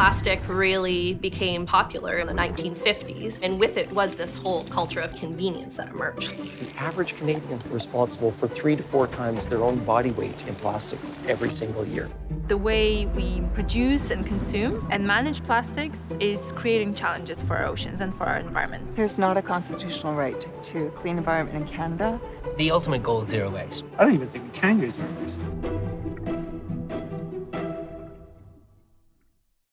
Plastic really became popular in the 1950s, and with it was this whole culture of convenience that emerged. The average Canadian responsible for three to four times their own body weight in plastics every single year. The way we produce and consume and manage plastics is creating challenges for our oceans and for our environment. There's not a constitutional right to a clean environment in Canada. The ultimate goal is zero waste. I don't even think we can go zero waste.